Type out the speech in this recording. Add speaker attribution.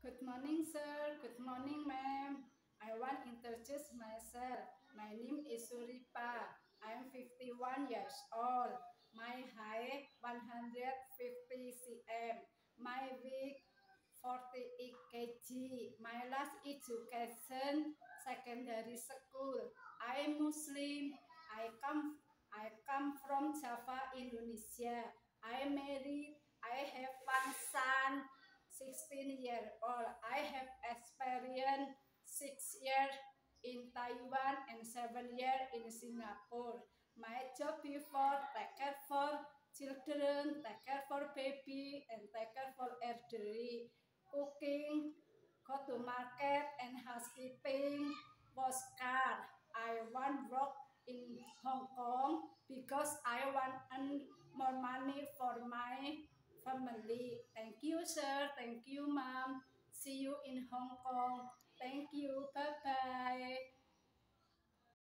Speaker 1: Good morning, sir. Good morning, ma'am. I want to introduce myself. My name is Suripa. I am 51 years old. My height 150 cm. My weight 48 kg. My last education secondary school. I am Muslim. I come I come from Java, Indonesia. I married. I have one son, 16 years old. I have experience six years in Taiwan and seven years in Singapore. My job before take care for children, take care for baby, and take care for elderly. Cooking, go to market and housekeeping, wash car. I want work in Hong Kong because I want earn more money for my family. Thank you, sir. Thank you, mom. See you in Hong Kong. Thank you. Bye bye.